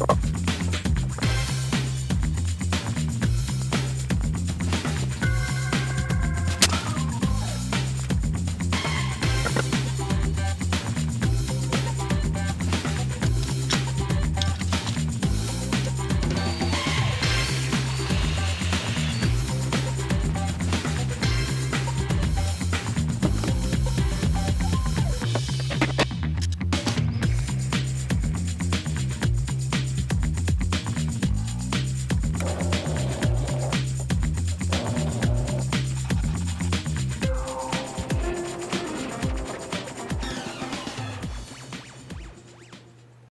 Bye.